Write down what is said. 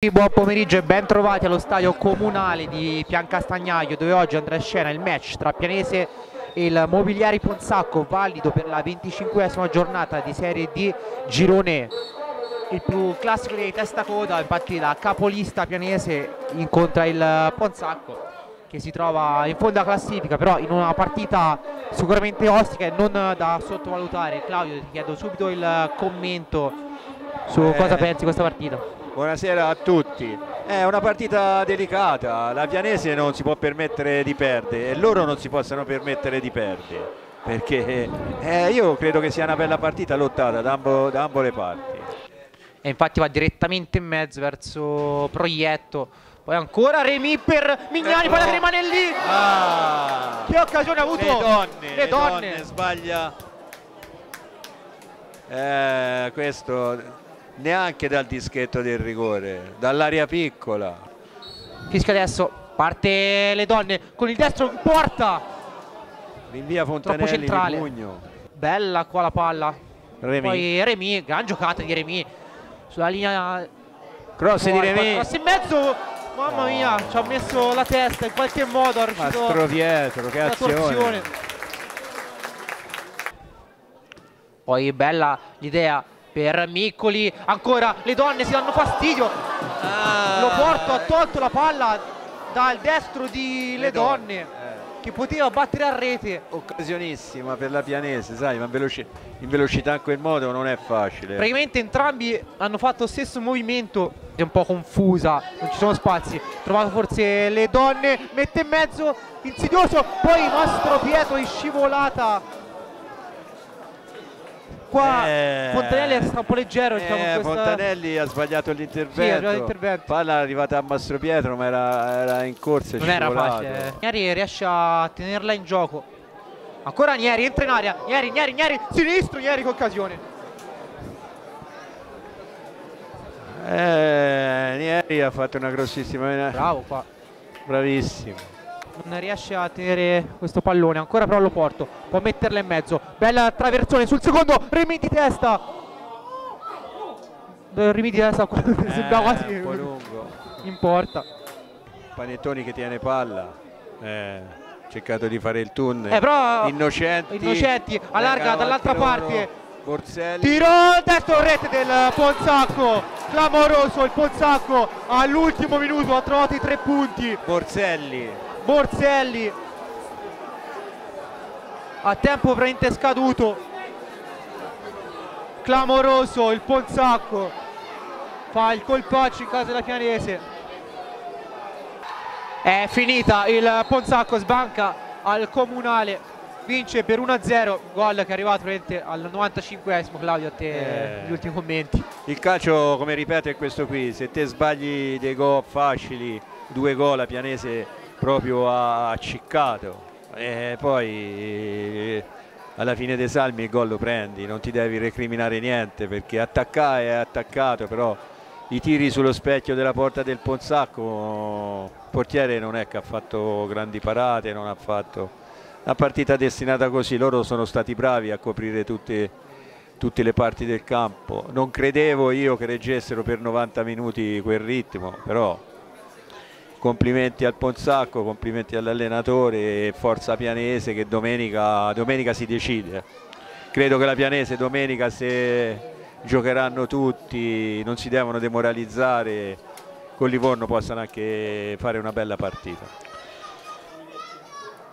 Buon pomeriggio e ben trovati allo stadio comunale di Piancastagnaio dove oggi andrà a scena il match tra Pianese e il Mobiliari Ponsacco valido per la 25esima giornata di Serie D Girone il più classico dei testa coda infatti la capolista pianese incontra il Ponsacco che si trova in fondo alla classifica però in una partita sicuramente ostica e non da sottovalutare Claudio ti chiedo subito il commento su Eh. cosa pensi di questa partita Buonasera a tutti. È una partita delicata, la Pianese non si può permettere di perdere e loro non si possono permettere di perdere perché eh, io credo che sia una bella partita lottata da, ambo, da ambo le parti. e infatti va direttamente in mezzo verso Proietto poi ancora Remi per Mignani poi la che rimane lì Ah, che occasione ha avuto le donne, le le donne. donne, sbaglia. Eh, questo neanche dal dischetto del rigore, dall'aria piccola. fischia adesso parte le donne con il destro in porta Rinvia Fontanelli di pugno. bella qua la palla Remi. poi Remi gran giocata di Remi sulla linea Cross di Remi. cross in mezzo mamma mia ci ha messo la testa in qualche modo ha riuscito Mastro Pietro, che azione. torsione poi bella l'idea per Miccoli. Ancora le donne si danno fastidio. Ah, lo porto ha tolto la palla dal destro di le, Le donne, donne, che poteva battere a rete. Occasionissima per la Pianese, sai, ma in, veloci- in velocità in quel modo non è facile. praticamente entrambi hanno fatto lo stesso movimento. È un po' confusa non ci sono spazi. Trovato forse le donne mette in mezzo insidioso poi Mastro Pietro in scivolata qua Eh, Fontanelli è stato un po' leggero diciamo, Eh, in questa- Fontanelli ha sbagliato l'intervento. Sì. Palla è arrivata a Mastro Pietro, ma era, era in corsa. non era facile Nieri riesce a tenerla in gioco ancora Nieri entra in aria Nieri Nieri Nieri sinistro Nieri con occasione Eh, Nieri ha fatto una grossissima. bravo qua Bravissimo. Non riesce a tenere questo pallone ancora però lo porto può metterla in mezzo bella traversone sul secondo Remi di testa Remi di testa sembra Eh, quasi un po' lungo. in porta Panettoni che tiene palla. Eh, cercato di fare il tunnel. Eh, però- Innocenti. Innocenti, allarga dall'altra parte. Borselli. tiro destro rete del Ponzacco clamoroso il Ponzacco all'ultimo minuto ha trovato i tre punti Borselli. Borselli a tempo praticamente scaduto clamoroso il Ponzacco fa il colpaccio in casa della Pianese. È finita il Ponzacco sbanca al comunale. Vince per 1-0 gol che è arrivato al 95esimo Claudio a te Eh. gli ultimi commenti. Il calcio, come ripeto, è questo qui. Se te sbagli dei gol facili, due gol, la Pianese proprio acciccato. E poi alla fine dei salmi il gol lo prendi, non ti devi recriminare niente perché attaccare è attaccato, però i tiri sullo specchio della porta del Ponsacco, il portiere non è che ha fatto grandi parate, non ha fatto una partita destinata così, loro sono stati bravi a coprire tutte, tutte le parti del campo. Non credevo io che reggessero per 90 minuti quel ritmo, però complimenti al Ponsacco, complimenti all'allenatore e forza pianese che domenica, domenica si decide. Credo che la pianese domenica se giocheranno tutti non si devono demoralizzare, con Livorno possano anche fare una bella partita.